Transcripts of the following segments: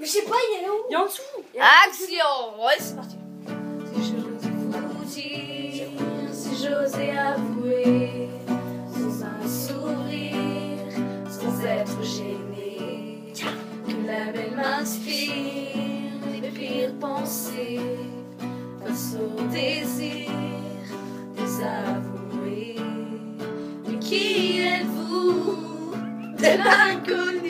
Mais je sais pas, il est là où Il est en dessous. Action Ouais, c'est parti. Si j'ose vous dire, si j'osais avouer, sans un sourire, sans être gêné, que la belle m'inspire les pires pensées face au désir désavoué. Mais qui êtes-vous? De l'inconnu,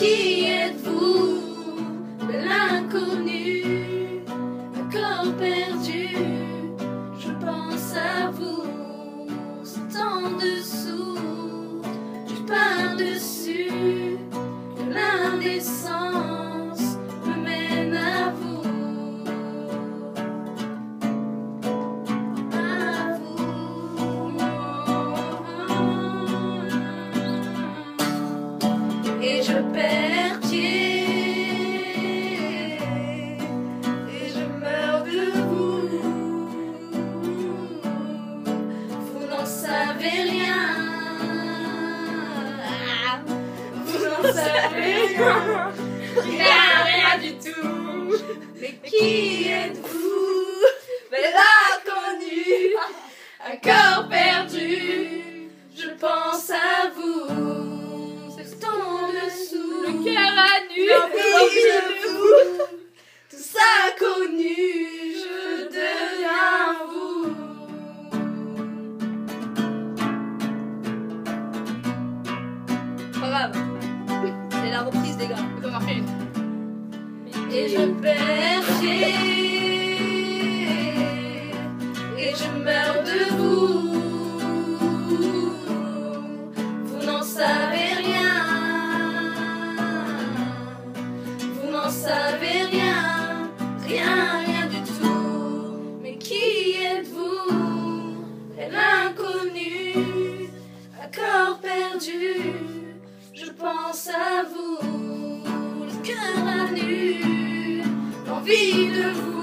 vous. Je perds pied, et je meurs de vous. Vous n'en savez rien. Vous n'en savez rien. Rien, rien du tout. Mais qui êtes-vous? Grave. C'est la reprise, les gars. Peut une. Et je perds Et je meurs de vous Vous n'en savez rien Vous n'en savez rien Rien, rien du tout Mais qui êtes-vous? L'inconnu À corps perdu vida.